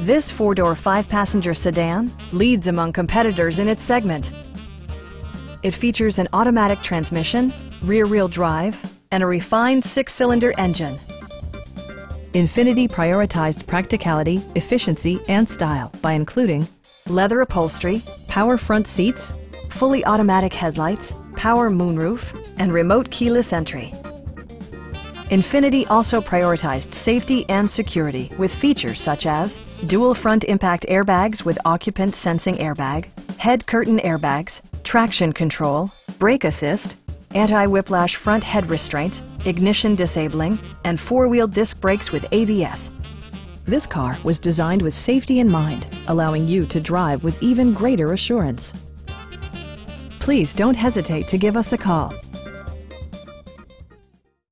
This four-door, five-passenger sedan leads among competitors in its segment. It features an automatic transmission, rear-wheel drive, and a refined six-cylinder engine. Infiniti prioritized practicality, efficiency, and style by including leather upholstery, power front seats, fully automatic headlights, power moonroof, and remote keyless entry. Infiniti also prioritized safety and security with features such as dual front impact airbags with occupant sensing airbag, head curtain airbags, traction control, brake assist, anti-whiplash front head restraints, ignition disabling, and four-wheel disc brakes with ABS. This car was designed with safety in mind, allowing you to drive with even greater assurance. Please don't hesitate to give us a call